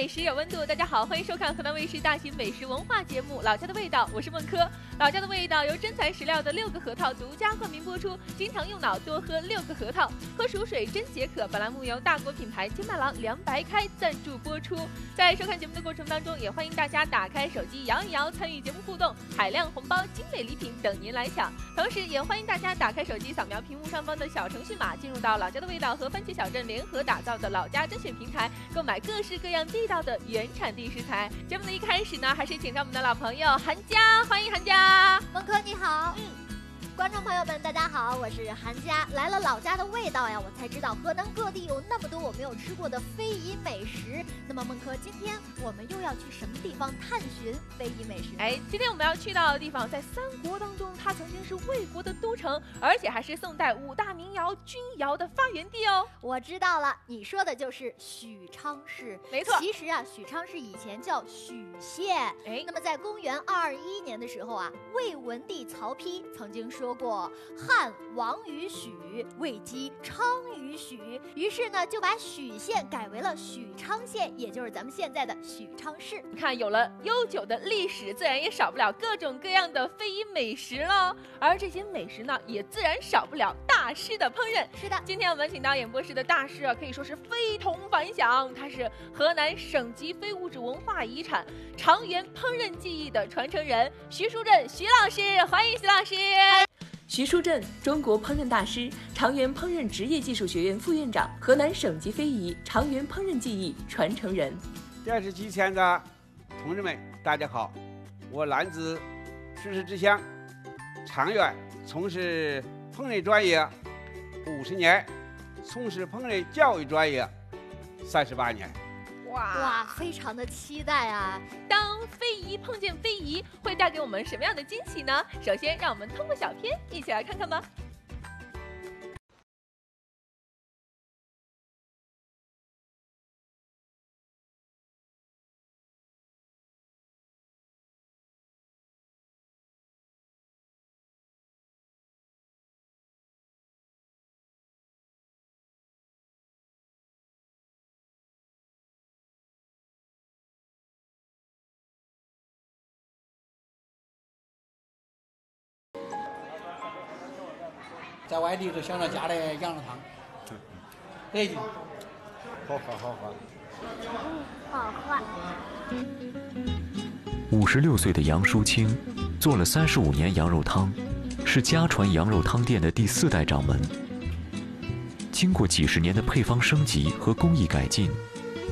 美食有温度。大家好，欢迎收看河南卫视大型美食文化节目《老家的味道》，我是孟珂。《老家的味道》由真材实料的六个核桃独家冠名播出。经常用脑，多喝六个核桃，喝熟水真解渴。本栏目由大国品牌金麦郎凉白开赞助播出。在收看节目的过程当中，也欢迎大家打开手机摇一摇，参与节目互动，海量红包、精美礼品等您来抢。同时，也欢迎大家打开手机，扫描屏幕上方的小程序码，进入到《老家的味道》和番茄小镇联合打造的老家甄选平台，购买各式各样地道的原产地食材。节目的一开始呢，还是请上我们的老朋友韩佳，欢迎韩佳。孟珂你好，嗯。观众朋友们，大家好，我是韩佳。来了老家的味道呀，我才知道河南各地有那么多我没有吃过的非遗美食。那么孟珂，今天我们又要去什么地方探寻非遗美食？哎，今天我们要去到的地方，在三国当中，它曾经是魏国的都城，而且还是宋代五大名窑钧窑的发源地哦。我知道了，你说的就是许昌市。没错，其实啊，许昌市以前叫许县。哎，那么在公元二二一年的时候啊，魏文帝曹丕曾经说。过汉王于许，魏姬昌于许，于是呢就把许县改为了许昌县，也就是咱们现在的许昌市。你看，有了悠久的历史，自然也少不了各种各样的非遗美食了。而这些美食呢，也自然少不了大师的烹饪。是的，今天我们请到演播室的大师啊，可以说是非同凡响。他是河南省级非物质文化遗产长垣烹饪技艺的传承人徐淑振徐老师，欢迎徐老师。徐书振，中国烹饪大师，长垣烹饪职业技术学院副院长，河南省级非遗长垣烹饪技艺传承人。电视机前的同志们，大家好，我来自石狮之乡长垣，从事烹饪专业五十年，从事烹饪教育专业三十八年。哇哇，非常的期待啊！当非遗碰见非遗，会带给我们什么样的惊喜呢？首先，让我们通过小片一起来看看吧。在外地都想着家的羊肉汤，得劲，好喝好喝，好喝。五十六岁的杨淑清，做了三十五年羊肉汤，是家传羊肉汤店的第四代掌门。经过几十年的配方升级和工艺改进，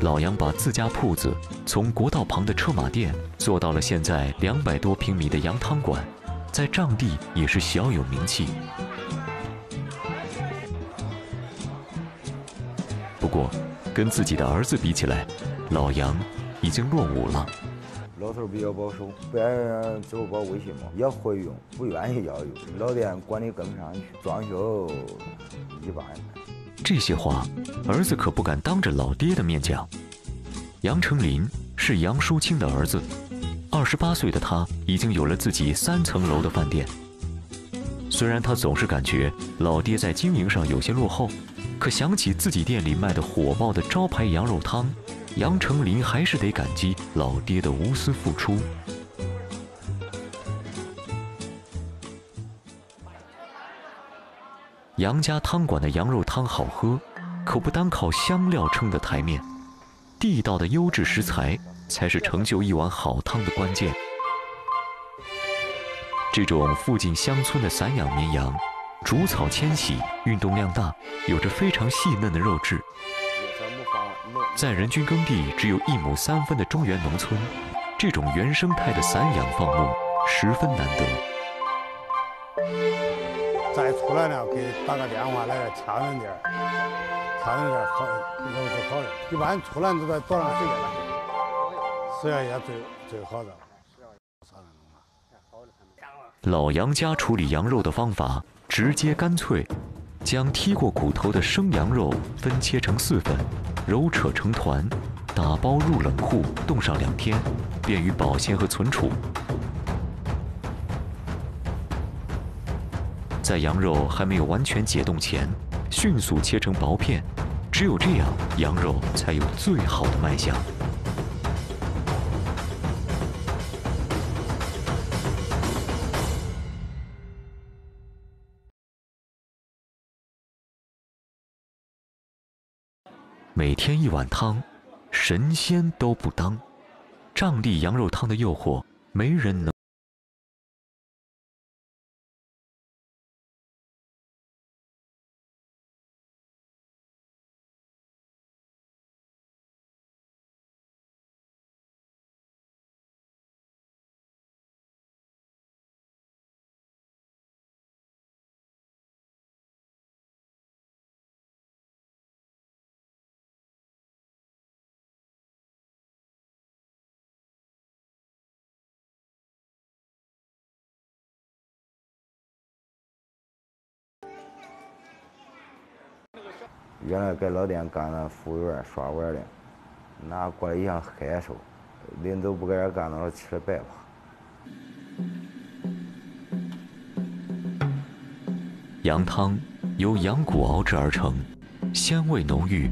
老杨把自家铺子从国道旁的车马店做到了现在两百多平米的羊汤馆，在藏地也是小有名气。不过，跟自己的儿子比起来，老杨已经落伍了。老头比较保守，不愿支付宝、微信嘛，也会用，不愿意要用。老店管理跟不上去，装修一般。这些话，儿子可不敢当着老爹的面讲。杨成林是杨淑清的儿子，二十八岁的他已经有了自己三层楼的饭店。虽然他总是感觉老爹在经营上有些落后。可想起自己店里卖的火爆的招牌羊肉汤，杨成林还是得感激老爹的无私付出。杨家汤馆的羊肉汤好喝，可不单靠香料撑的台面，地道的优质食材才是成就一碗好汤的关键。这种附近乡村的散养绵羊。逐草迁徙，运动量大，有着非常细嫩的肉质。在人均耕地只有一亩三分的中原农村，这种原生态的散养放牧十分难得。再出来了，给打个电话，来个挑人点儿，挑人点儿好，肉质好的。一般出来都在多长时间了？十月也最最好的。老杨家处理羊肉的方法。直接干脆，将剔过骨头的生羊肉分切成四份，揉扯成团，打包入冷库冻上两天，便于保鲜和存储。在羊肉还没有完全解冻前，迅速切成薄片，只有这样，羊肉才有最好的卖相。每天一碗汤，神仙都不当。丈地羊肉汤的诱惑，没人能。原来在老店干了服务员刷碗的，那过来一样黑手，临走不搁这干了，吃了白怕。羊汤由羊骨熬制而成，鲜味浓郁，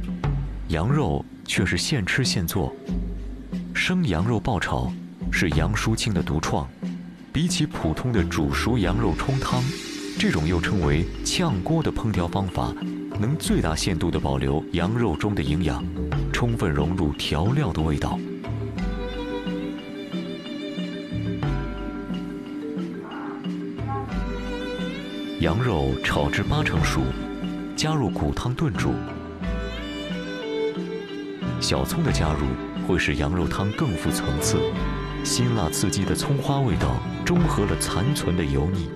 羊肉却是现吃现做。生羊肉爆炒是杨淑清的独创，比起普通的煮熟羊肉冲汤，这种又称为炝锅的烹调方法。能最大限度地保留羊肉中的营养，充分融入调料的味道。羊肉炒至八成熟，加入骨汤炖煮。小葱的加入会使羊肉汤更富层次，辛辣刺激的葱花味道中和了残存的油腻。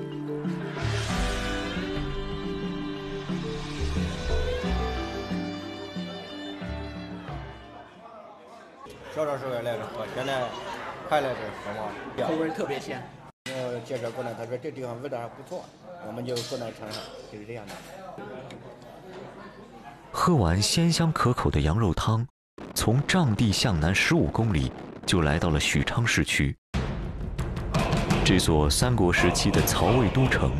口味特别鲜。呃，介绍过来，他说这地方味道还不错，我们就过来尝尝，就是这样的。喝完鲜香可口的羊肉汤，从丈地向南十五公里就来到了许昌市区。这座三国时期的曹魏都城，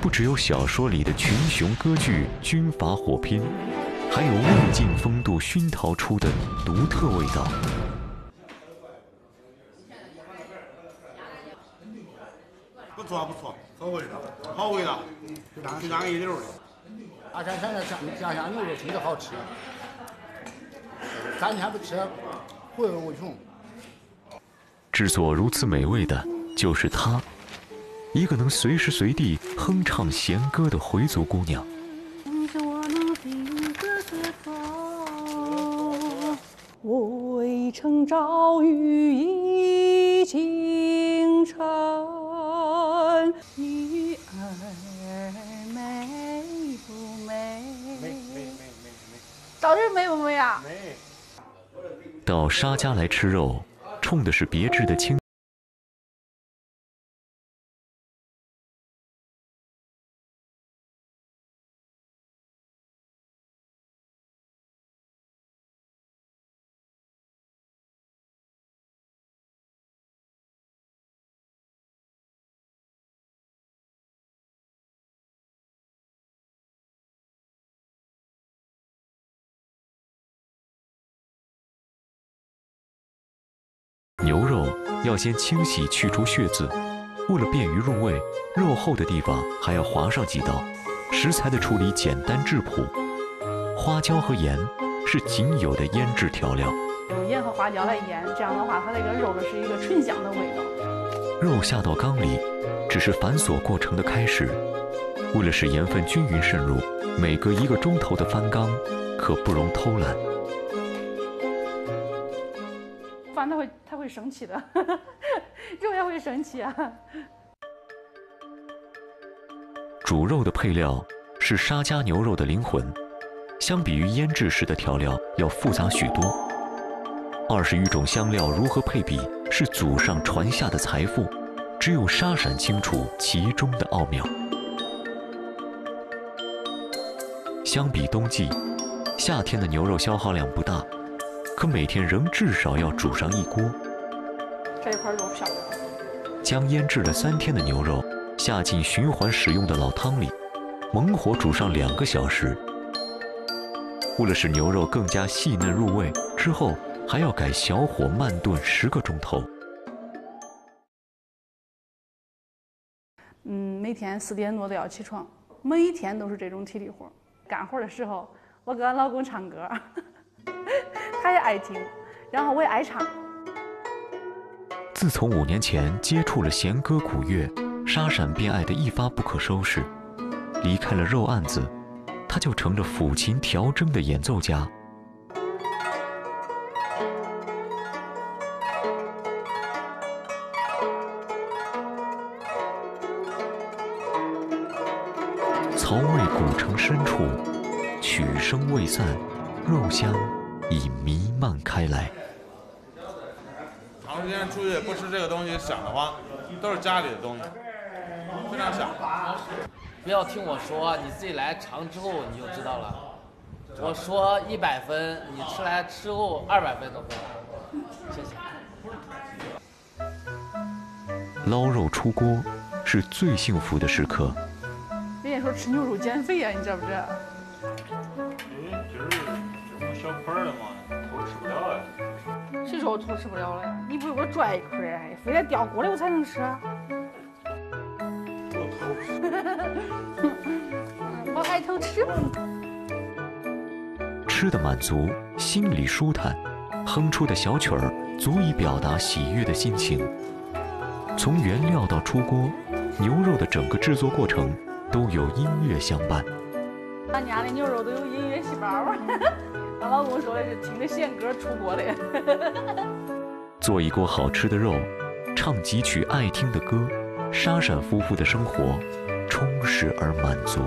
不只有小说里的群雄割据、军阀火拼，还有魏晋风度熏陶出的独特味道。不错不错，好味道，好味道，就当一流的。大山山的酱酱香牛肉真的好吃，三天不吃，回味无穷。制作如此美味的，就是她，一个能随时随地哼唱弦歌的回族姑娘。渭城朝雨浥到沙家来吃肉，冲的是别致的清。要先清洗去除血渍，为了便于入味，肉厚的地方还要划上几刀。食材的处理简单质朴，花椒和盐是仅有的腌制调料。用盐和花椒来腌，这样的话，它那个肉的是一个醇香的味道。肉下到缸里，只是繁琐过程的开始。为了使盐分均匀渗入，每隔一个钟头的翻缸，可不容偷懒。他会他会神奇的，肉也会神奇啊。煮肉的配料是沙家牛肉的灵魂，相比于腌制时的调料要复杂许多。二十余种香料如何配比，是祖上传下的财富，只有沙闪清楚其中的奥妙。相比冬季，夏天的牛肉消耗量不大。可每天仍至少要煮上一锅。这一块肉漂亮。将腌制了三天的牛肉下进循环使用的老汤里，猛火煮上两个小时。为了使牛肉更加细嫩入味，之后还要改小火慢炖十个钟头。嗯，每天四点多都要起床，每一天都是这种体力活。干活的时候，我给俺老公唱歌，他也爱听，然后我也爱唱。自从五年前接触了弦歌古乐，沙闪便爱得一发不可收拾。离开了肉案子，他就成了抚琴调筝的演奏家。曹魏古城深处，曲声未散，肉香已弥漫开来。出去不吃这个东西，想的话，都是家里的东西，非常想。不要听我说，你自己来尝之后你就知道了。我说一百分，你吃来之后二百分都可以。谢谢。捞肉出锅是最幸福的时刻。人家说吃牛肉减肥呀，你知不知？哎，今儿这么小块的嘛，偷吃不了呀。谁说我偷吃不了了呀？你不给我拽一块儿，非得掉锅里我才能吃。我偷吃。我还偷吃。吃的满足，心里舒坦，哼出的小曲儿足以表达喜悦的心情。从原料到出锅，牛肉的整个制作过程都有音乐相伴。俺家的牛肉都有音乐细胞，俺老公说的是听着弦歌出锅的。做一锅好吃的肉，唱几曲爱听的歌，沙闪夫妇的生活充实而满足。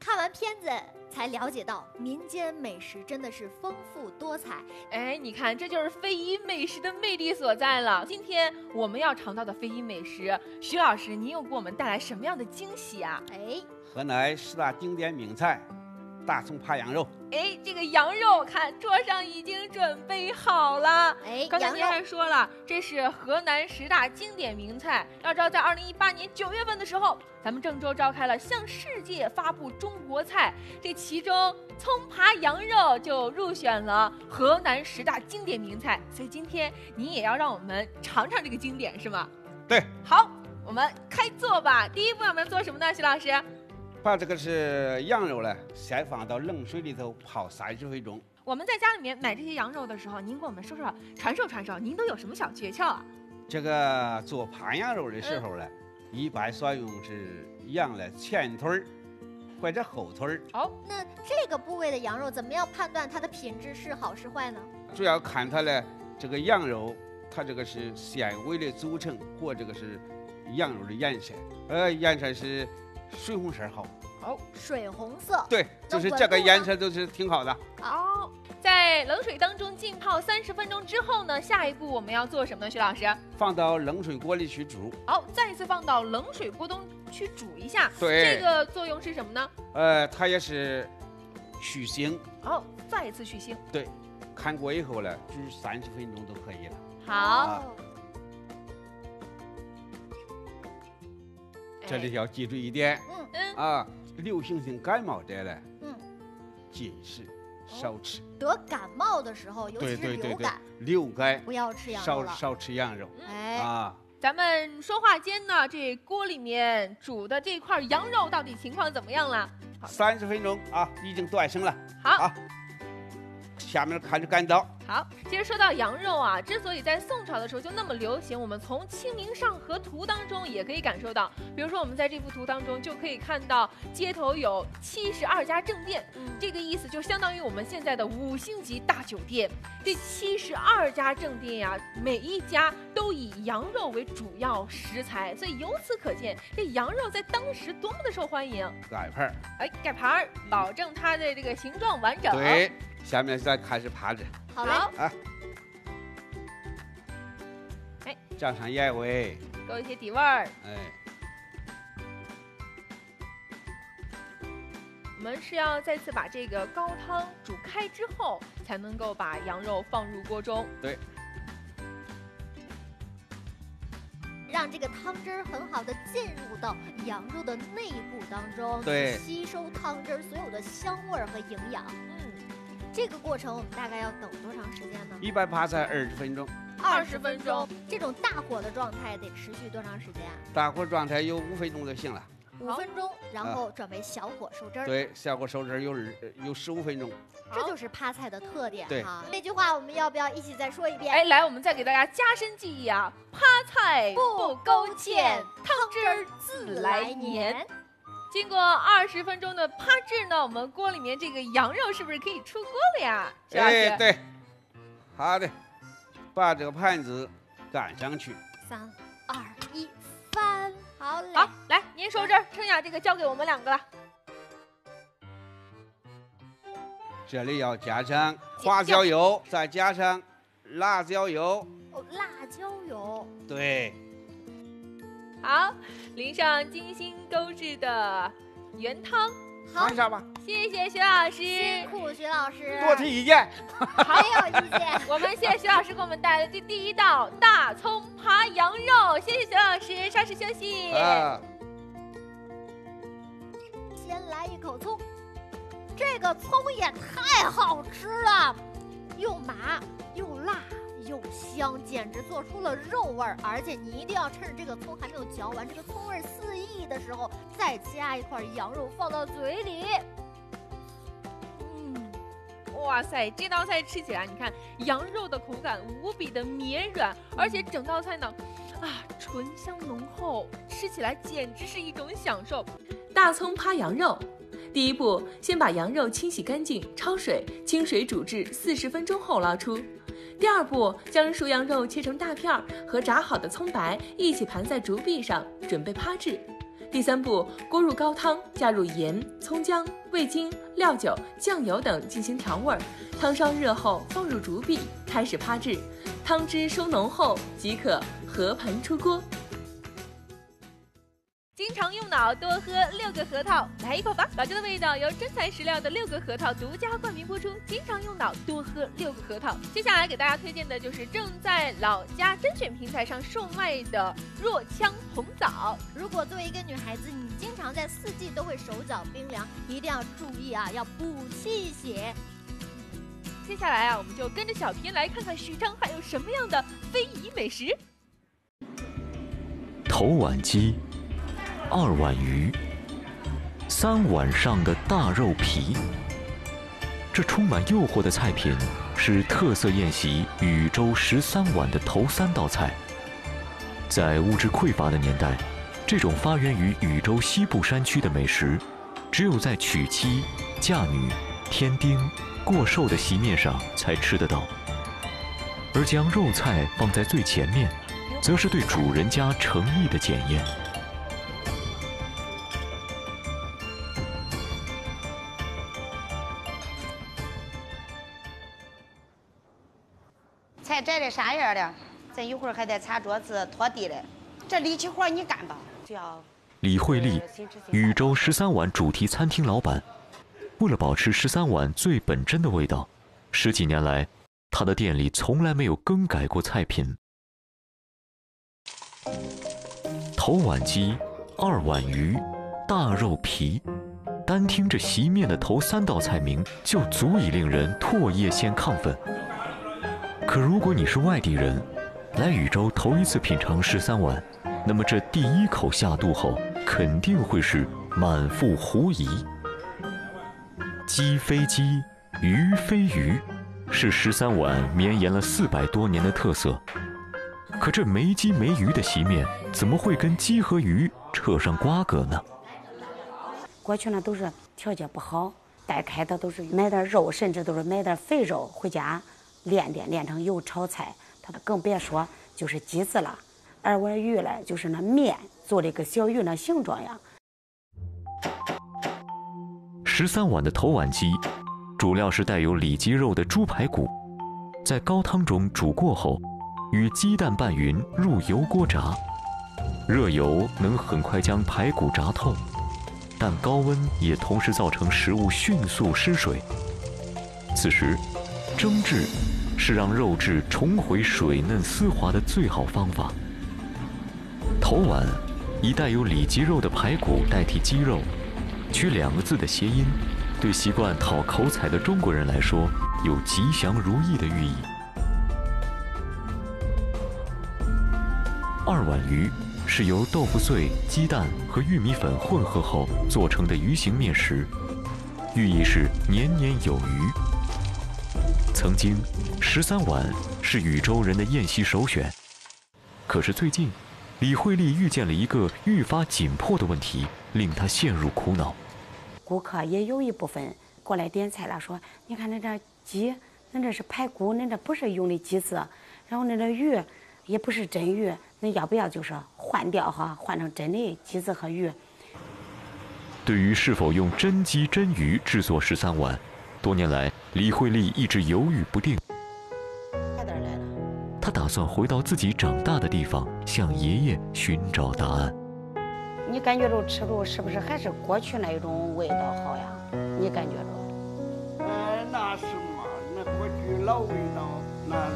看完片子才了解到，民间美食真的是丰富多彩。哎，你看，这就是非遗美食的魅力所在了。今天我们要尝到的非遗美食，徐老师，您又给我们带来什么样的惊喜啊？哎，河南十大经典名菜，大葱扒羊肉。哎，这个羊肉看桌上已经准备好了。哎，刚才您还说了，这是河南十大经典名菜。要知道，在二零一八年九月份的时候，咱们郑州召开了向世界发布中国菜，这其中葱扒羊肉就入选了河南十大经典名菜。所以今天你也要让我们尝尝这个经典，是吗？对。好，我们开做吧。第一步我们要做什么呢，徐老师？把这个是羊肉呢，先放到冷水里头泡三十分钟。我们在家里面买这些羊肉的时候，您给我们说说，传授传授，您都有什么小诀窍啊？这个做盘羊肉的时候呢，嗯、一般所用是羊的前腿儿或者后腿儿。好，那这个部位的羊肉怎么样判断它的品质是好是坏呢？主要看它的这个羊肉，它这个是纤维的组成和这个是羊肉的颜色，呃，颜色是。水红色好，好水红色，对，就是这个颜色都是挺好的。好，在冷水当中浸泡三十分钟之后呢，下一步我们要做什么呢？徐老师，放到冷水锅里去煮。好，再一次放到冷水锅中去煮一下。对，这个作用是什么呢？呃，它也是去腥。好，再一次去腥。对，看过以后呢，煮三十分钟就可以了。好。这里要记住一点，嗯。嗯啊，流行性感冒者呢，嗯，禁食，少吃。得感冒的时候，尤其是流感，流感不要吃羊肉少少吃羊肉。哎，啊，咱们说话间呢，这锅里面煮的这块羊肉到底情况怎么样了？三十分钟啊，已经断生了。好，下面看着干燥。好，其实说到羊肉啊，之所以在宋朝的时候就那么流行，我们从《清明上河图》当中也可以感受到。比如说，我们在这幅图当中就可以看到街头有七十二家正店，这个意思就相当于我们现在的五星级大酒店。这七十二家正店呀，每一家都以羊肉为主要食材，所以由此可见，这羊肉在当时多么的受欢迎。盖盘儿，哎，盖盘儿，保证它的这个形状完整。对，下面再开始扒着。好嘞，啊，哎，蘸上盐味，勾一些底味儿。哎，我们是要再次把这个高汤煮开之后，才能够把羊肉放入锅中。对。让这个汤汁儿很好的进入到羊肉的内部当中，对，吸收汤汁儿所有的香味儿和营养。嗯，这个过程我们大概要等多长时间呢？一般趴菜二十分钟。二十分钟，这种大火的状态得持续多长时间啊？大火状态有五分钟就行了。五分钟，然后转为小火收汁儿。对，小火收汁儿有有十五分钟。这就是趴菜的特点哈。那句话我们要不要一起再说一遍？哎，来，我们再给大家加深记忆啊！趴菜不勾芡，汤汁儿自来黏。经过二十分钟的趴制呢，我们锅里面这个羊肉是不是可以出锅了呀？哎，对，好的，把这个盘子赶上去。三二一，翻。好嘞，好，来，您收汁儿，剩下这个交给我们两个了。这里要加上花椒油，再加上辣椒油。哦，辣椒油。对。好，淋上精心勾制的原汤。尝一下吧。谢谢徐老师，辛苦徐老师。多提意见。好有意见。我们谢谢徐老师给我们带来的第一道大葱扒羊肉，谢谢徐老师，稍事休息。啊。先来一口葱，这个葱也太好吃了，又麻又辣。又香，简直做出了肉味儿！而且你一定要趁着这个葱还没有嚼完，这个葱味四溢的时候，再加一块羊肉放到嘴里。嗯，哇塞，这道菜吃起来，你看羊肉的口感无比的绵软，而且整道菜呢，啊，醇香浓厚，吃起来简直是一种享受。大葱扒羊肉，第一步，先把羊肉清洗干净，焯水，清水煮至四十分钟后捞出。第二步，将熟羊肉切成大片儿，和炸好的葱白一起盘在竹篦上，准备趴制。第三步，锅入高汤，加入盐、葱姜、味精、料酒、酱油等进行调味儿。汤烧热后，放入竹篦，开始趴制。汤汁收浓后，即可合盘出锅。经常用脑，多喝六个核桃，来一口吧！老家的味道由真材实料的六个核桃独家冠名播出。经常用脑，多喝六个核桃。接下来给大家推荐的就是正在老家甄选平台上售卖的若羌红枣。如果作为一个女孩子，你经常在四季都会手脚冰凉，一定要注意啊，要补气血。接下来啊，我们就跟着小编来看看许昌还有什么样的非遗美食。头碗鸡。二碗鱼，三碗上的大肉皮。这充满诱惑的菜品是特色宴席——禹州十三碗的头三道菜。在物质匮乏的年代，这种发源于禹州西部山区的美食，只有在娶妻、嫁女、添丁、过寿的席面上才吃得到。而将肉菜放在最前面，则是对主人家诚意的检验。的啥样了？咱一会儿还得擦桌子、拖地嘞。这力气活你干吧。李慧丽，禹州十三碗主题餐厅老板。为了保持十三碗最本真的味道，十几年来，他的店里从来没有更改过菜品。头碗鸡，二碗鱼，大肉皮，单听这席面的头三道菜名，就足以令人唾液腺亢奋。可如果你是外地人，来禹州头一次品尝十三碗，那么这第一口下肚后，肯定会是满腹狐疑。鸡非鸡，鱼非鱼，是十三碗绵延了四百多年的特色。可这没鸡没鱼的席面，怎么会跟鸡和鱼扯上瓜葛呢？过去呢都是条件不好，带开的都是买点肉，甚至都是买点肥肉回家。练练练成油炒菜，他都更别说就是鸡子了。二碗鱼嘞，就是那面做了一个小鱼那形状呀。十三碗的头碗鸡，主料是带有里脊肉的猪排骨，在高汤中煮过后，与鸡蛋拌匀入油锅炸。热油能很快将排骨炸透，但高温也同时造成食物迅速失水。此时，蒸制。是让肉质重回水嫩丝滑的最好方法。头碗以带有里脊肉的排骨代替鸡肉，取两个字的谐音，对习惯讨口彩的中国人来说，有吉祥如意的寓意。二碗鱼是由豆腐碎、鸡蛋和玉米粉混合后做成的鱼形面食，寓意是年年有余。曾经，十三碗是禹州人的宴席首选。可是最近，李慧丽遇见了一个愈发紧迫的问题，令她陷入苦恼。顾客也有一部分过来点菜了，说：“你看，那这鸡，那这是排骨，那这不是用的鸡子，然后那这鱼也不是真鱼。”那要不要就是换掉哈，换成真的鸡子和鱼？对于是否用真鸡真鱼制作十三碗，多年来李慧丽一直犹豫不定。她打算回到自己长大的地方，向爷爷寻找答案。你感觉着吃着是不是还是过去那种味道好呀？你感觉着？呃，那是嘛，那过去老味道，那是。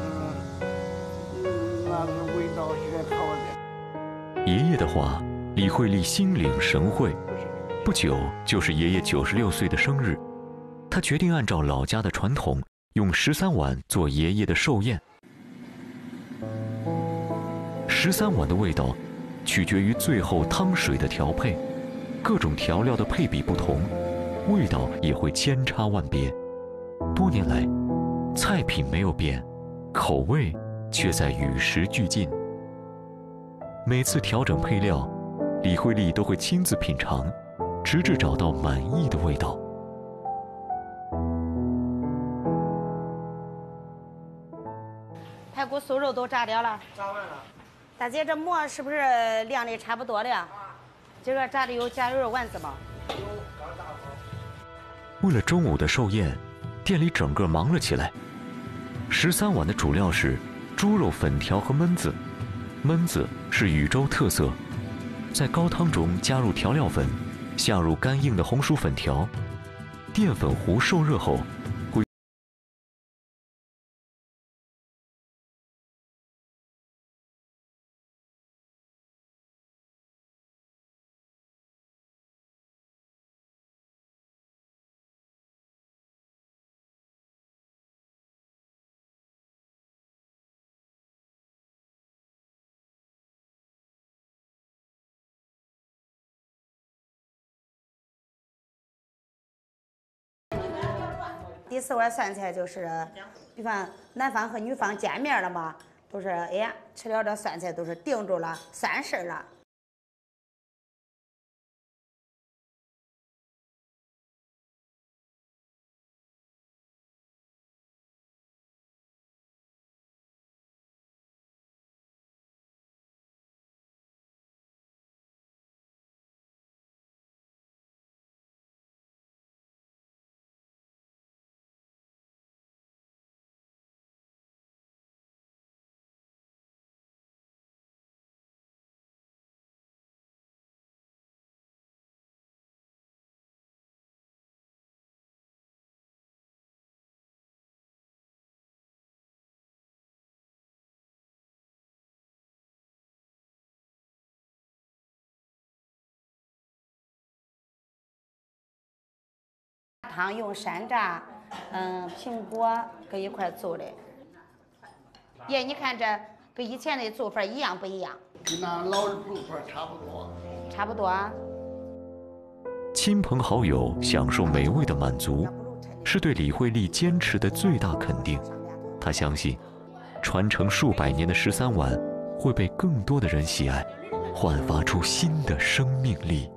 那是味道好的。爷爷的话，李慧丽心领神会。不久就是爷爷九十六岁的生日，他决定按照老家的传统，用十三碗做爷爷的寿宴。十三碗的味道，取决于最后汤水的调配，各种调料的配比不同，味道也会千差万别。多年来，菜品没有变，口味。却在与时俱进。每次调整配料，李慧丽都会亲自品尝，直至找到满意的味道。肉都炸掉了，炸完了。大姐，这馍是不是晾的差不多了？今个炸的有加油丸子吗？有，刚炸好。为了中午的寿宴，店里整个忙了起来。十三碗的主料是。猪肉粉条和焖子，焖子是禹州特色，在高汤中加入调料粉，下入干硬的红薯粉条，淀粉糊受热后。第四碗酸菜就是，比方男方和女方见面了嘛，都是哎呀，吃了这酸菜都是定住了，算事儿了。汤用山楂、嗯苹果搁一块做的。爷，你看这跟以前的做法一样不一样？跟那老的做法差不多。差不多。亲朋好友享受美味的满足，是对李慧丽坚持的最大肯定。她相信，传承数百年的十三碗会被更多的人喜爱，焕发出新的生命力。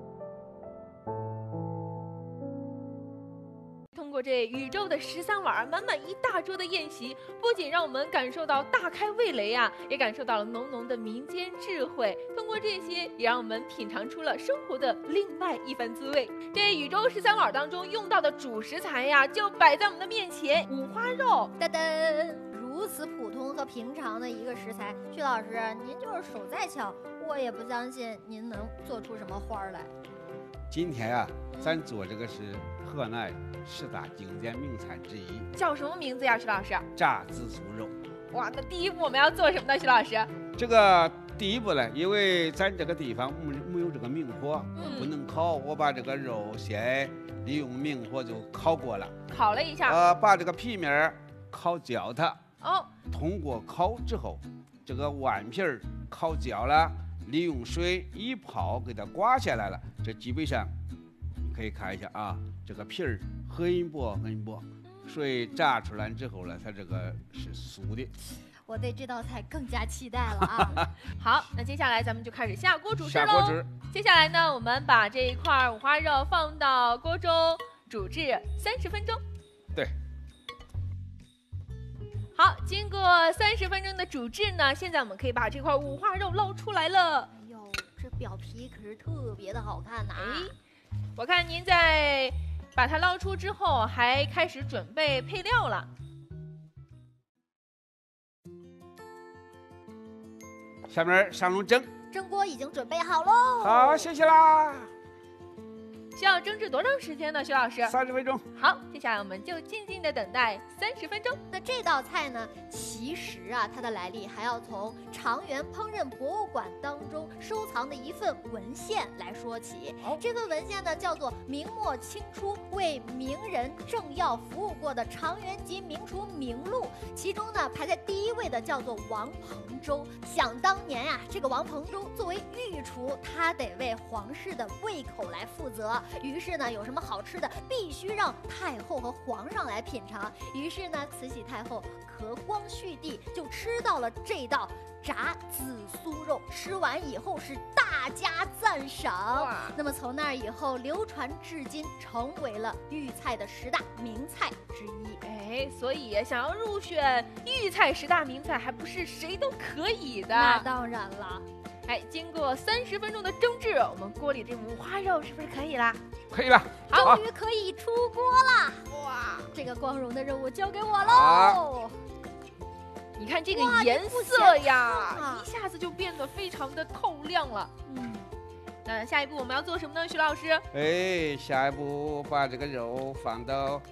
这宇宙的十三碗，满满一大桌的宴席，不仅让我们感受到大开味蕾呀，也感受到了浓浓的民间智慧。通过这些，也让我们品尝出了生活的另外一番滋味。这宇宙十三碗当中用到的主食材呀，就摆在我们的面前，五花肉。噔噔，如此普通和平常的一个食材，徐老师，您就是手再巧，我也不相信您能做出什么花儿来。今天啊，咱做这个是河南。十大经典名菜之一，叫什么名字呀？徐老师，炸紫苏肉。哇，那第一步我们要做什么呢？徐老师，这个第一步呢，因为咱这个地方没没有这个明火，嗯不能烤，我把这个肉先利用明火就烤过了，烤了一下。呃，把这个皮面儿烤焦它。哦，通过烤之后，这个碗皮儿烤焦了，利用水一泡给它刮下来了，这基本上你可以看一下啊，这个皮儿很薄很薄，水炸出来之后呢，它这个是酥的。我对这道菜更加期待了啊！好，那接下来咱们就开始下锅煮制喽下锅煮。接下来呢，我们把这一块五花肉放到锅中煮至三十分钟。对。好，经过三十分钟的煮制呢，现在我们可以把这块五花肉捞出来了。哎呦，这表皮可是特别的好看呐、哎，我看您在把它捞出之后，还开始准备配料了。下面上笼蒸。蒸锅已经准备好喽。好，谢谢啦。需要蒸制多长时间呢，徐老师？三十分钟。好，接下来我们就静静的等待三十分钟。那这道菜呢，其实啊，它的来历还要从长垣烹饪博物馆当中收藏的一份文献来说起。这份文献呢，叫做《明末清初为名人政要服务过的长垣籍名厨名录》，其中呢，排在第一位的叫做王彭州。想当年呀、这个王彭州作为御厨，他得为皇室的胃口来负责。于是呢，有什么好吃的，必须让太后和皇上来品尝。于是呢，慈禧太后和光绪帝就吃到了这道炸紫苏肉，吃完以后是大加赞赏。那么从那以后流传至今，成为了豫菜的十大名菜之一。哎，所以想要入选豫菜十大名菜，还不是谁都可以的。那当然了。哎，经过三十分钟的蒸制，我们锅里这五花肉是不是可以啦？可以了。好终于可以出锅啦！哇，这个光荣的任务交给我喽！你看这个颜色呀，一下子就变得非常的透亮了。嗯，那下一步我们要做什么呢，徐老师？哎，下一步把这个肉放到，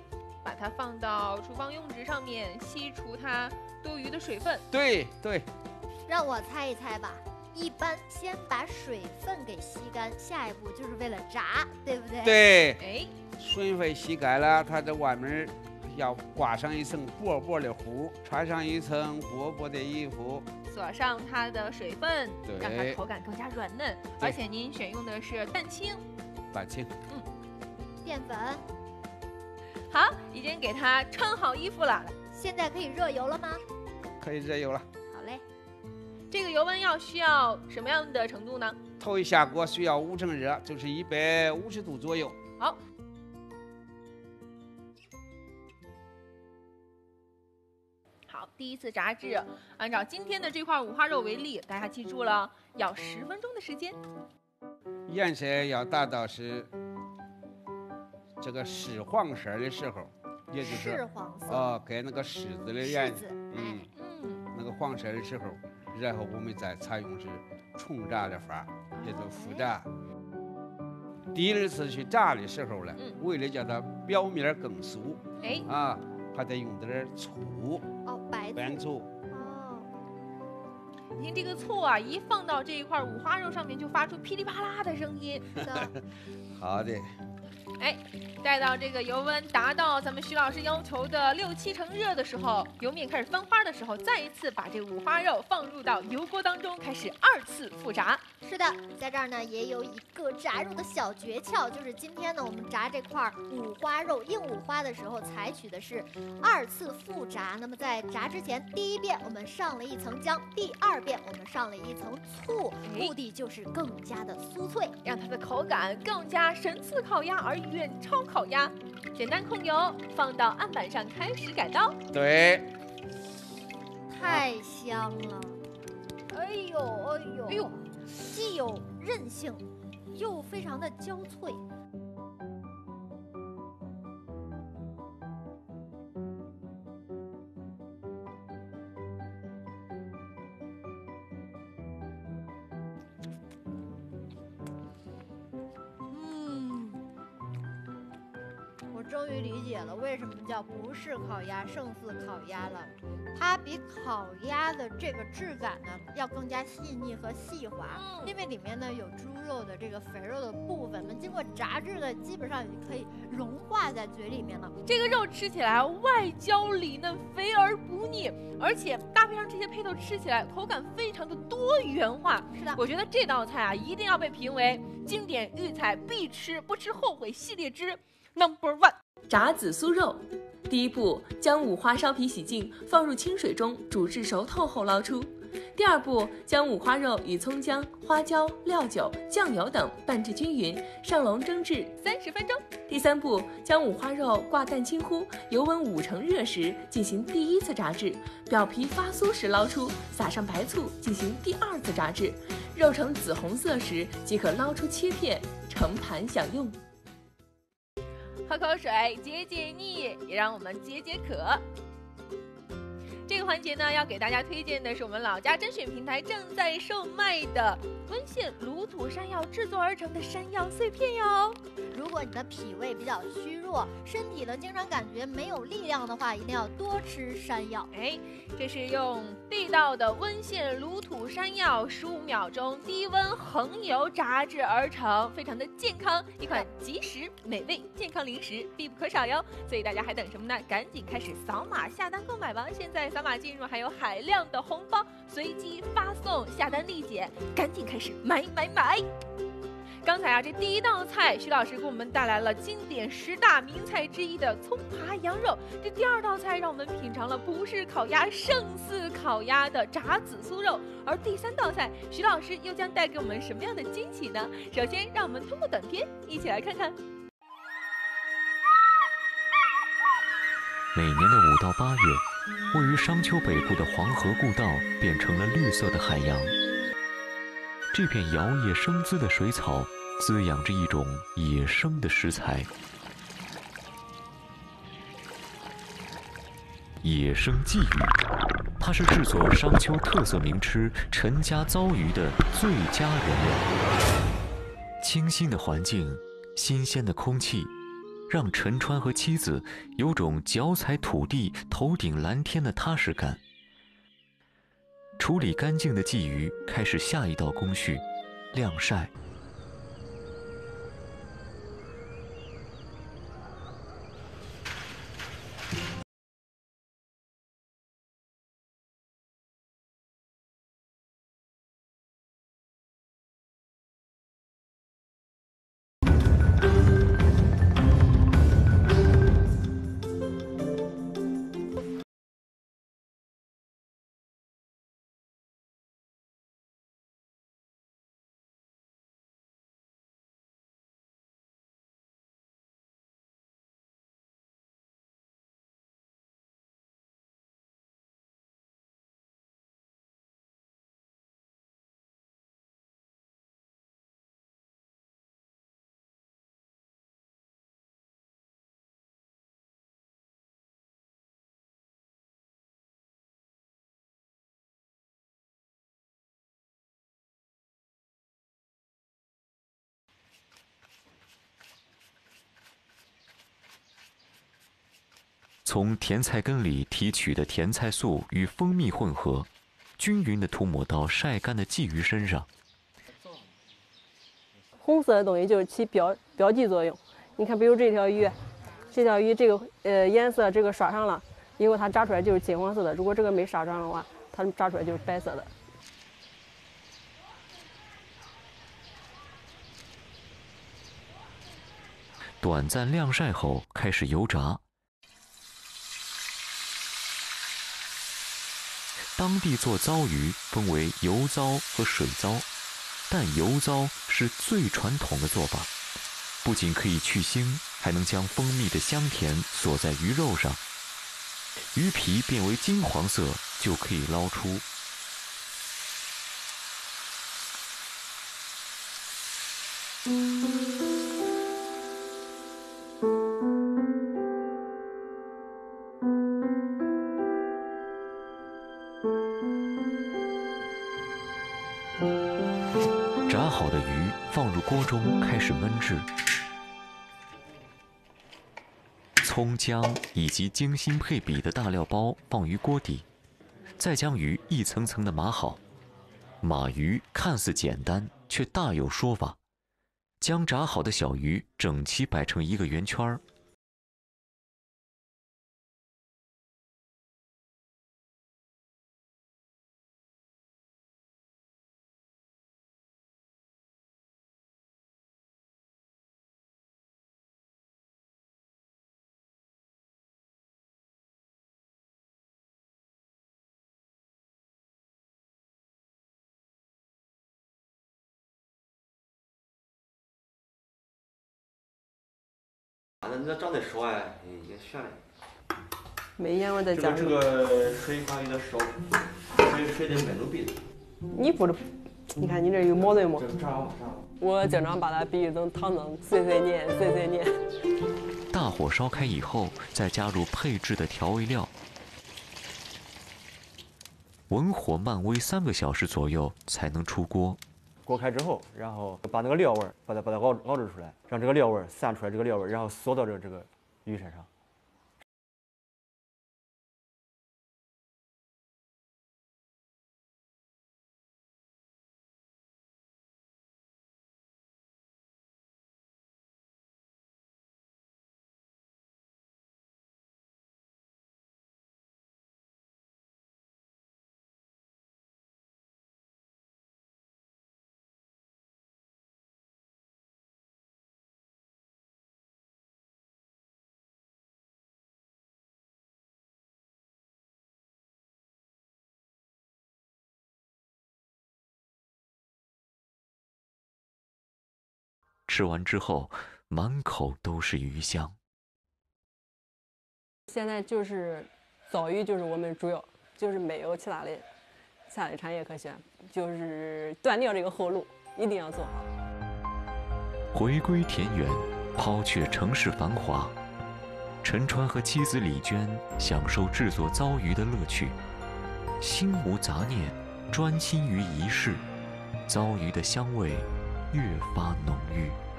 把它放到厨房用纸上面，吸除它多余的水分。对对，让我猜一猜吧。一般先把水分给吸干，下一步就是为了炸，对不对？。对，哎，水分吸干了，它这外面要挂上一层薄薄的糊，穿上一层薄薄的衣服。锁上它的水分，对让它口感更加软嫩。而且您选用的是蛋清。蛋清，嗯淀粉，好，已经给它穿好衣服了。现在可以热油了吗？可以热油了。这个油温要需要什么样的程度呢？头一下锅需要五成热，就是一百五十度左右。好。好，第一次炸制，按照今天的这块五花肉为例，大家记住了，要十分钟的时间。颜色要达到是这个柿黄色的时候，也就是柿黄色哦，跟那个柿子的颜色，嗯嗯，那个黄色的时候，然后我们再采用是重炸的法儿，也就复炸。第二次去炸的时候呢，为了叫它表面更酥，哎，啊，还得用点醋，哦，白白醋。哦，你看这个醋啊，一放到这一块五花肉上面，就发出噼里啪啦的声音。好的，哎，待到这个油温达到咱们徐老师要求的六七成热的时候，油面开始翻花的时候，再一次把这五花肉放入到油锅当中，开始二次复炸。是的，在这儿呢也有一个炸肉的小诀窍，就是今天呢我们炸这块五花肉硬五花的时候，采取的是二次复炸。那么在炸之前，第一遍我们上了一层姜，第二遍我们上了一层醋，目的就是更加的酥脆，让它的口感更加神似烤鸭而远超烤鸭。简单控油，放到案板上开始改刀。对，太香了！哎呦哎呦哎呦，既有韧性，又非常的焦脆。不是烤鸭胜似烤鸭了。它比烤鸭的这个质感呢要更加细腻和细滑，因为里面呢有猪肉的这个肥肉的部分们经过炸制呢，基本上已经可以融化在嘴里面了。这个肉吃起来外焦里嫩，肥而不腻，而且搭配上这些配套，吃起来口感非常的多元化。是的，我觉得这道菜啊一定要被评为经典豫菜必吃不吃后悔系列之 Number One。炸紫苏肉，第一步，将五花烧皮洗净，放入清水中煮至熟透后捞出。第二步，将五花肉与葱姜、花椒、料酒、酱油等拌制均匀，上笼蒸至三十分钟。第三步，将五花肉挂蛋清糊，油温五成热时进行第一次炸制，表皮发酥时捞出，撒上白醋进行第二次炸制，肉呈紫红色时即可捞出切片，盛盘享用。喝口水解解腻，也让我们解解渴。这个环节呢，要给大家推荐的是我们老家甄选平台正在售卖的温县垆土山药制作而成的山药碎片哟。如果你的脾胃比较虚弱，身体呢经常感觉没有力量的话，一定要多吃山药。哎，这是用地道的温县卤土山药，十五秒钟低温恒油炸制而成，非常的健康，一款即食美味健康零食必不可少哟。所以大家还等什么呢？赶紧开始扫码下单购买吧！现在扫。扫码进入，还有海量的红包随机发送，下单立减，赶紧开始买买买！刚才啊，这第一道菜，徐老师给我们带来了经典十大名菜之一的葱扒羊肉。这第二道菜，让我们品尝了不是烤鸭胜似烤鸭的炸紫苏肉。而第三道菜，徐老师又将带给我们什么样的惊喜呢？首先，让我们通过短片一起来看看。每年的五到八月。位于商丘北部的黄河故道变成了绿色的海洋。这片摇曳生姿的水草，滋养着一种野生的食材——野生鲫鱼。它是制作商丘特色名吃陈家糟鱼的最佳原料。清新的环境，新鲜的空气。让陈川和妻子有种脚踩土地、头顶蓝天的踏实感。处理干净的鲫鱼，开始下一道工序——晾晒。从甜菜根里提取的甜菜素与蜂蜜混合，均匀地涂抹到晒干的鲫鱼身上。红色的东西就是起标标记作用。你看，比如这条鱼，这条鱼这个呃颜色这个刷上了，因为它炸出来就是金黄色的。如果这个没刷上的话，它炸出来就是白色的。短暂晾晒后，开始油炸。当地做糟鱼分为油糟和水糟，但油糟是最传统的做法，不仅可以去腥，还能将蜂蜜的香甜锁在鱼肉上，鱼皮变为金黄色就可以捞出。葱姜以及精心配比的大料包放于锅底，再将鱼一层层的码好。码鱼看似简单，却大有说法。将炸好的小鱼整齐摆成一个圆圈儿。那那照那说哎，也悬嘞。没烟我在讲。这个这个水放有点少，水水得没那么冰。你不，你看你这有矛盾吗？我经常把它比喻成糖浆碎碎念碎碎念。大火烧开以后，再加入配制的调味料，文火慢煨三个小时左右才能出锅。剥开之后，然后把那个料味儿，把它把它熬熬制出来，让这个料味儿散出来，这个料味儿，然后锁到这个这个鱼身上。吃完之后，满口都是鱼香。现在就是早鱼，就是我们主要，就是没有其他的，其他的产业可选，就是断掉这个后路，一定要做好。回归田园，抛却城市繁华，陈川和妻子李娟享受制作糟鱼的乐趣，心无杂念，专心于一事，糟鱼的香味。越发浓郁。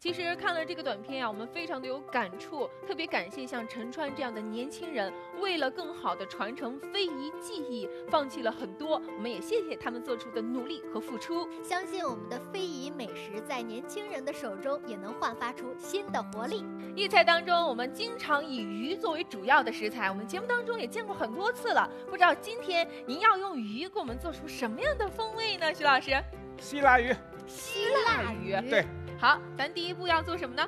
其实看了这个短片啊，我们非常的有感触，特别感谢像陈川这样的年轻人，为了更好的传承非遗技艺，放弃了很多。我们也谢谢他们做出的努力和付出。相信我们的非遗美食在年轻人的手中也能焕发出新的活力。粤菜当中，我们经常以鱼作为主要的食材，我们节目当中也见过很多次了。不知道今天您要用鱼给我们做出什么样的风味呢？徐老师，希腊鱼。希腊鱼，对。好，咱第一步要做什么呢？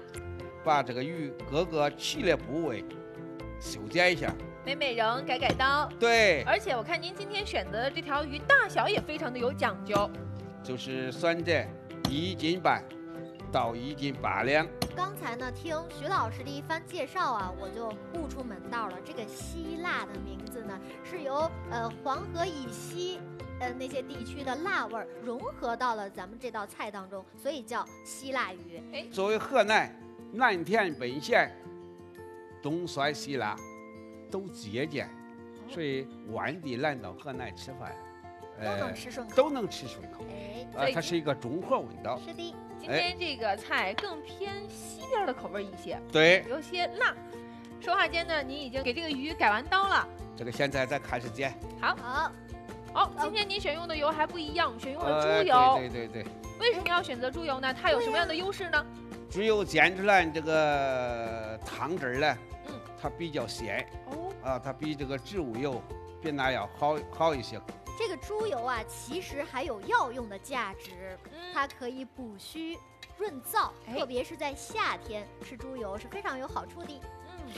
把这个鱼各个系列部位修剪一下，美美容改改刀。对，而且我看您今天选择的这条鱼大小也非常的有讲究，就是算在一斤半到一斤八两。刚才呢，听徐老师的一番介绍啊，我就悟出门道了。这个希腊的名字呢，是由呃黄河以西。呃，那些地区的辣味儿融合到了咱们这道菜当中，所以叫希腊鱼。哎，作为河南南田本县东酸西辣都接见，所以外地来到河南吃饭，都能吃顺口，都能吃顺口。哎，它是一个中和味道。是的，今天这个菜更偏西边的口味一些，对，有些辣。说话间呢，你已经给这个鱼改完刀了，这个现在再开始煎。好，好。好，今天您选用的油还不一样，选用了猪油。对对对。为什么要选择猪油呢？它有什么样的优势呢？猪油煎出来这个汤汁儿呢，嗯，它比较鲜。哦。啊，它比这个植物油比那要好好一些。这个猪油啊，其实还有药用的价值，它可以补虚润燥，特别是在夏天吃猪油是非常有好处的。嗯。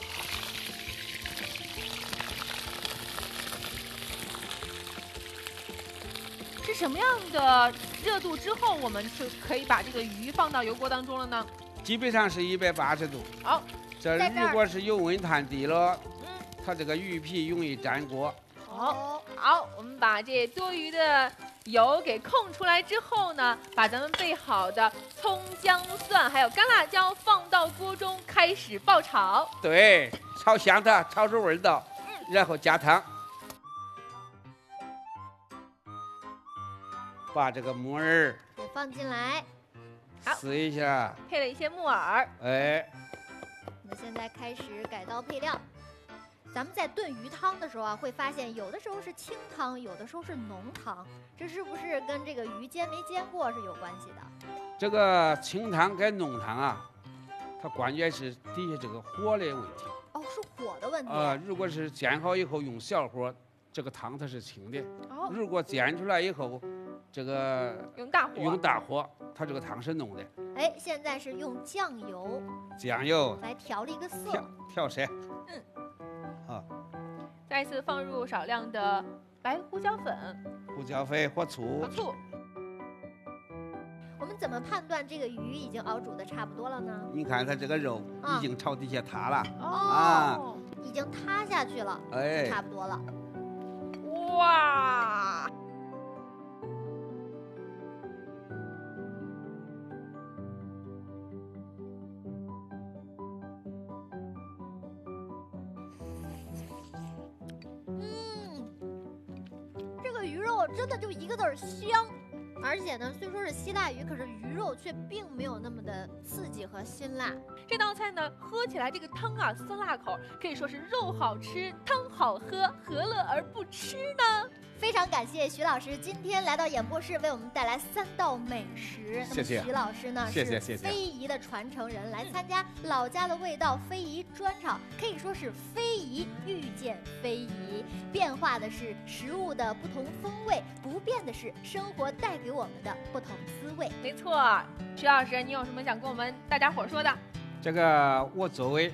是什么样的热度之后，我们就可以把这个鱼放到油锅当中了呢？基本上是一百八十度。好，这如果是油温太低了，嗯，它这个鱼皮容易粘锅。好，好，我们把这多余的油给控出来之后呢，把咱们备好的葱、姜、蒜还有干辣椒放到锅中开始爆炒。对，炒香它，炒出味道，然后加汤。把这个木耳也放进来，撕一下，配了一些木耳。哎，那现在开始改刀配料。咱们在炖鱼汤的时候啊，会发现有的时候是清汤，有的时候是浓汤，这是不是跟这个鱼煎没煎过是有关系的？这个清汤跟浓汤啊，它关键是底下这个火的问题。哦，是火的问题。啊，如果是煎好以后用小火，这个汤它是清的。哦。如果煎出来以后，这个用大火，用大火，它这个汤是浓的。哎，现在是用酱油。酱油。来调了一个色。调调色。嗯。好。再次放入少量的白胡椒粉、胡椒粉和醋。和醋。我们怎么判断这个鱼已经熬煮的差不多了呢？你看它这个肉已经朝底下塌了。哦。已经塌下去了。哎。差不多了。哇！真的就一个字儿香，而且呢，虽说是希腊鱼，可是鱼肉却并没有那么的刺激和辛辣。这道菜呢，喝起来这个汤啊酸辣口，可以说是肉好吃，汤好喝，何乐而不吃呢？非常感谢徐老师今天来到演播室，为我们带来三道美食。谢谢。徐老师呢是非遗的传承人，来参加老家的味道非遗专场，可以说是非遗遇见非遗。变化的是食物的不同风味，不变的是生活带给我们的不同滋味。没错，徐老师，你有什么想跟我们大家伙说的？这个我作为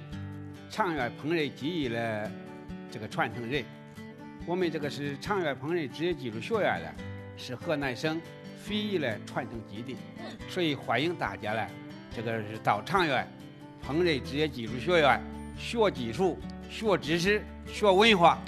长远烹饪技艺的这个传承人。我们这个是长垣烹饪职业技术学院的，是河南省非遗的传承基地，所以欢迎大家来，这个是到长垣烹饪职业技术学院学技术、学知识、学文化。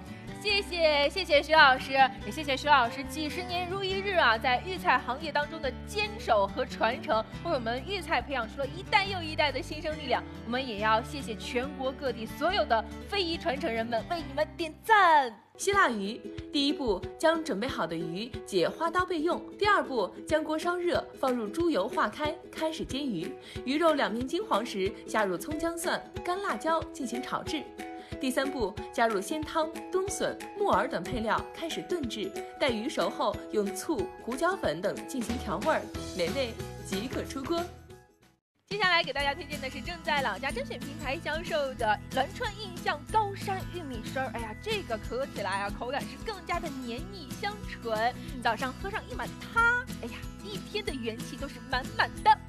谢谢谢谢徐老师，也谢谢徐老师几十年如一日啊，在育菜行业当中的坚守和传承，为我们育菜培养出了一代又一代的新生力量。我们也要谢谢全国各地所有的非遗传承人们，为你们点赞。希腊鱼，第一步将准备好的鱼解花刀备用。第二步，将锅烧热，放入猪油化开，开始煎鱼。鱼肉两面金黄时，下入葱姜蒜、干辣椒进行炒制。第三步，加入鲜汤、冬笋、木耳等配料，开始炖制。待鱼熟后，用醋、胡椒粉等进行调味儿，美味即可出锅。接下来给大家推荐的是正在老家甄选平台销售的栾川印象高山玉米汁儿。哎呀，这个喝起来啊，口感是更加的黏腻香醇。早上喝上一碗它，哎呀，一天的元气都是满满的。